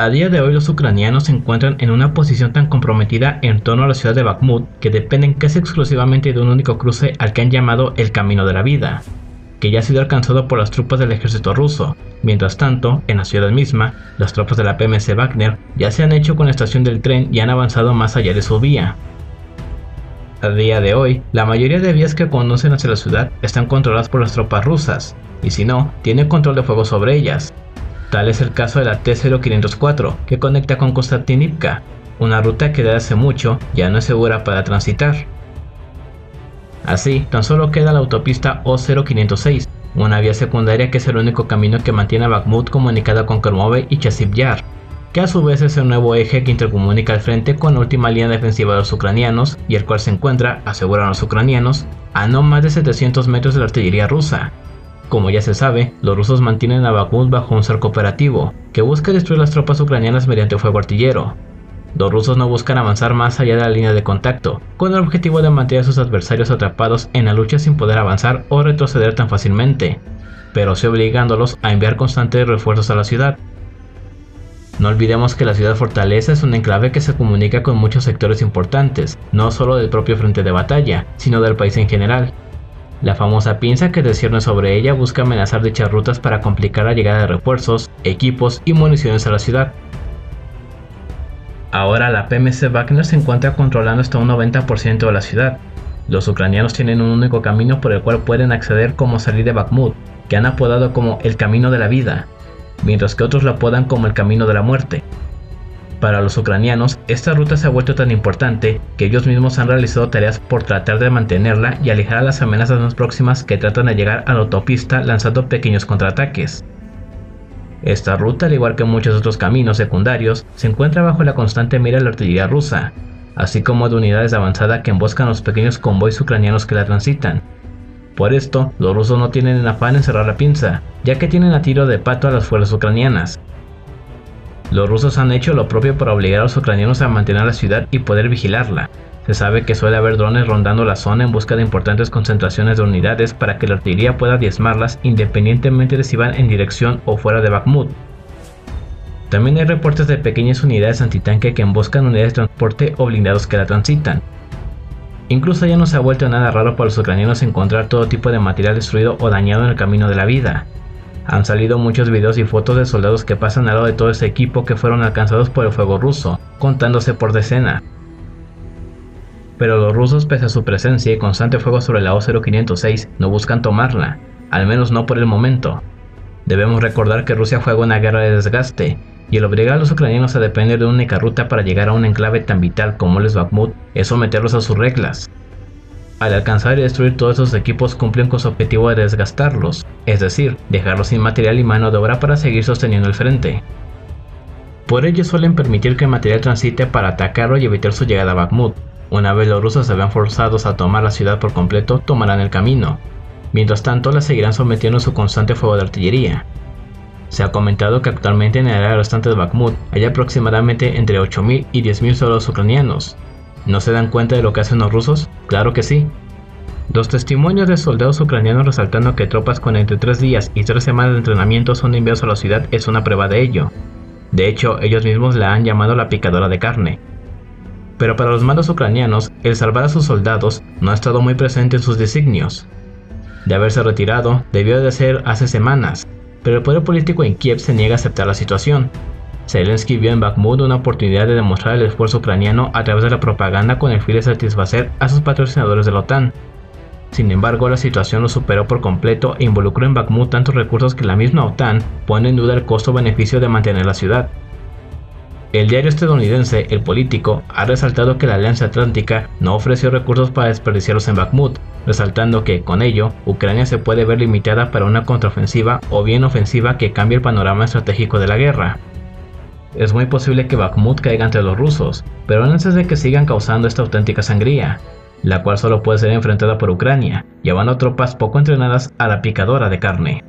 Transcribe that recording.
A día de hoy los ucranianos se encuentran en una posición tan comprometida en torno a la ciudad de Bakhmut que dependen casi exclusivamente de un único cruce al que han llamado el Camino de la Vida, que ya ha sido alcanzado por las tropas del ejército ruso. Mientras tanto, en la ciudad misma, las tropas de la PMC Wagner ya se han hecho con la estación del tren y han avanzado más allá de su vía. A día de hoy, la mayoría de vías que conducen hacia la ciudad están controladas por las tropas rusas, y si no, tienen control de fuego sobre ellas, Tal es el caso de la T-0504, que conecta con Konstantinivka, una ruta que desde hace mucho ya no es segura para transitar. Así, tan solo queda la autopista O0506, una vía secundaria que es el único camino que mantiene a Bakhmut comunicada con Kermove y Chasiv Yar, que a su vez es el nuevo eje que intercomunica el frente con la última línea defensiva de los ucranianos y el cual se encuentra, aseguran los ucranianos, a no más de 700 metros de la artillería rusa, como ya se sabe, los rusos mantienen a Bakhmut bajo un cerco operativo, que busca destruir las tropas ucranianas mediante fuego artillero. Los rusos no buscan avanzar más allá de la línea de contacto, con el objetivo de mantener a sus adversarios atrapados en la lucha sin poder avanzar o retroceder tan fácilmente, pero sí obligándolos a enviar constantes refuerzos a la ciudad. No olvidemos que la ciudad fortaleza es un enclave que se comunica con muchos sectores importantes, no solo del propio frente de batalla, sino del país en general, la famosa pinza que descierne sobre ella busca amenazar dichas rutas para complicar la llegada de refuerzos, equipos y municiones a la ciudad. Ahora la PMC Wagner se encuentra controlando hasta un 90% de la ciudad. Los ucranianos tienen un único camino por el cual pueden acceder como salir de Bakhmut, que han apodado como el camino de la vida, mientras que otros lo apodan como el camino de la muerte. Para los ucranianos, esta ruta se ha vuelto tan importante que ellos mismos han realizado tareas por tratar de mantenerla y alejar a las amenazas más próximas que tratan de llegar a la autopista lanzando pequeños contraataques. Esta ruta, al igual que muchos otros caminos secundarios, se encuentra bajo la constante mira de la artillería rusa, así como de unidades de avanzada que emboscan los pequeños convoys ucranianos que la transitan. Por esto, los rusos no tienen afán en cerrar la pinza, ya que tienen a tiro de pato a las fuerzas ucranianas, los rusos han hecho lo propio para obligar a los ucranianos a mantener la ciudad y poder vigilarla. Se sabe que suele haber drones rondando la zona en busca de importantes concentraciones de unidades para que la artillería pueda diezmarlas independientemente de si van en dirección o fuera de Bakhmut. También hay reportes de pequeñas unidades antitanque que emboscan unidades de transporte o blindados que la transitan. Incluso ya no se ha vuelto nada raro para los ucranianos encontrar todo tipo de material destruido o dañado en el camino de la vida. Han salido muchos videos y fotos de soldados que pasan al lado de todo ese equipo que fueron alcanzados por el fuego ruso, contándose por decenas. Pero los rusos, pese a su presencia y constante fuego sobre la O-0506, no buscan tomarla, al menos no por el momento. Debemos recordar que Rusia juega una guerra de desgaste, y el obligar a los ucranianos a depender de una única ruta para llegar a un enclave tan vital como el Bakhmut es someterlos a sus reglas. Al alcanzar y destruir todos esos equipos cumplen con su objetivo de desgastarlos, es decir, dejarlos sin material y mano de obra para seguir sosteniendo el frente. Por ello suelen permitir que el material transite para atacarlo y evitar su llegada a Bakhmut. Una vez los rusos se vean forzados a tomar la ciudad por completo, tomarán el camino. Mientras tanto, la seguirán sometiendo a su constante fuego de artillería. Se ha comentado que actualmente en el área restante de Bakhmut hay aproximadamente entre 8.000 y 10.000 soldados ucranianos, ¿No se dan cuenta de lo que hacen los rusos? Claro que sí. Los testimonios de soldados ucranianos resaltando que tropas con entre 3 días y 3 semanas de entrenamiento son enviados a la ciudad es una prueba de ello. De hecho, ellos mismos la han llamado la picadora de carne. Pero para los mandos ucranianos, el salvar a sus soldados no ha estado muy presente en sus designios. De haberse retirado, debió de ser hace semanas, pero el poder político en Kiev se niega a aceptar la situación, Zelensky vio en Bakhmut una oportunidad de demostrar el esfuerzo ucraniano a través de la propaganda con el fin de satisfacer a sus patrocinadores de la OTAN. Sin embargo, la situación lo superó por completo e involucró en Bakhmut tantos recursos que la misma OTAN pone en duda el costo-beneficio de mantener la ciudad. El diario estadounidense El Político ha resaltado que la Alianza Atlántica no ofreció recursos para desperdiciarlos en Bakhmut, resaltando que, con ello, Ucrania se puede ver limitada para una contraofensiva o bien ofensiva que cambie el panorama estratégico de la guerra. Es muy posible que Bakhmut caiga entre los rusos, pero antes de que sigan causando esta auténtica sangría, la cual solo puede ser enfrentada por Ucrania, llevando tropas poco entrenadas a la picadora de carne.